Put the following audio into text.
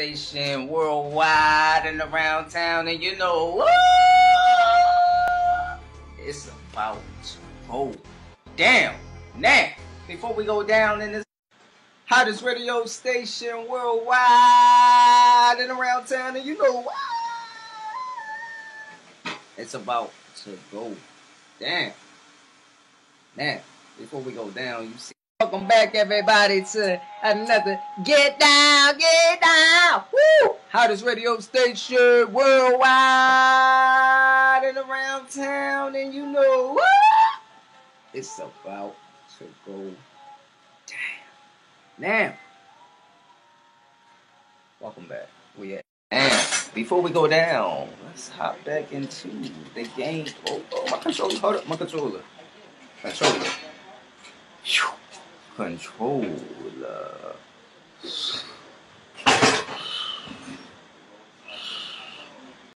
station worldwide and around town, and you know what? It's about to go down. Now, before we go down in this hottest radio station worldwide and around town, and you know what? It's about to go down. Now, before we go down, you see. Welcome back, everybody, to another Get Down, Get Down, Woo! Hottest radio station worldwide and around town, and you know? It's about to go down. Now, welcome back. We at and before we go down, let's hop back into the game. Oh, oh my controller, hold up, my controller, controller. Controller.